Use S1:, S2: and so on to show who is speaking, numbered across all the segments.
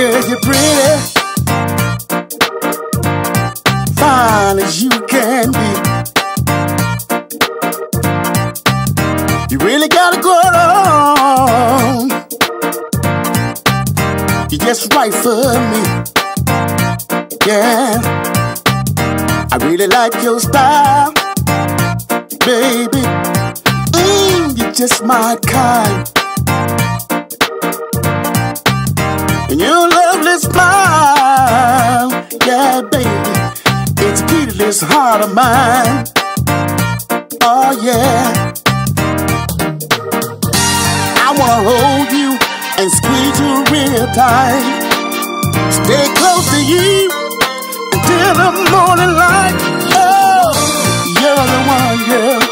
S1: Girl, you're pretty. Fine as you can be. You really got it going on. You're just right for me. Yeah. I really like your style, baby. Mm, you're just my kind. And lovely smile, yeah, baby. It's this heart of mine. Oh, yeah. I wanna hold you and squeeze you real tight. Stay close to you until the morning light. Oh, you're the one, girl.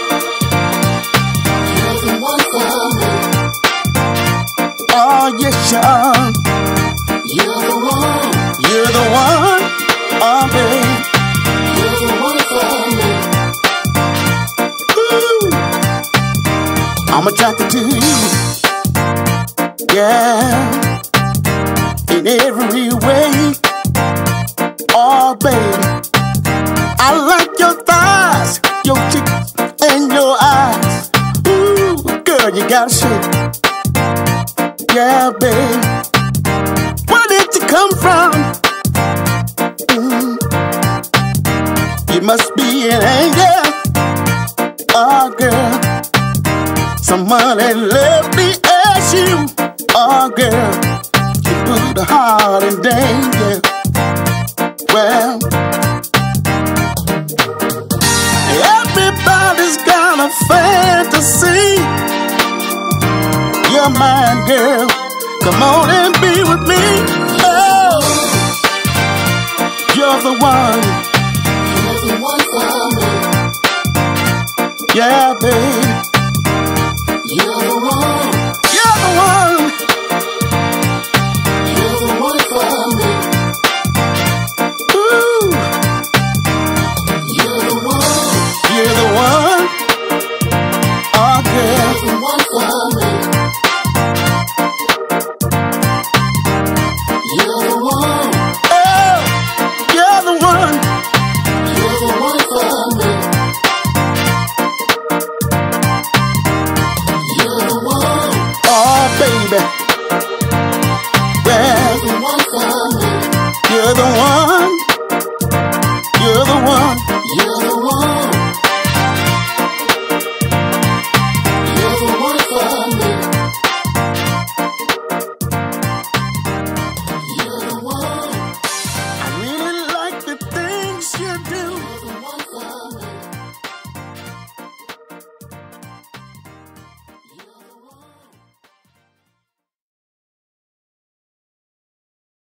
S1: I'm attracted to you. Yeah. In every way. Oh, baby. I like your thighs, your cheeks, and your eyes. Ooh, girl, you gotta shake. Yeah, babe. Where did you come from? Mm. You must be an angel. Oh, girl. That loved me as you. Oh, girl. You put a heart in danger. Well, everybody's got a fantasy. You're mine, girl. Come on and be with me. Oh, you're the one.
S2: You're the one for me.
S1: Yeah, babe.
S2: You're the one.
S1: Oh, girl.
S2: You're the one.
S1: Oh, you're the one.
S2: You're the one for me. You're the one.
S1: Oh, baby. You're the one.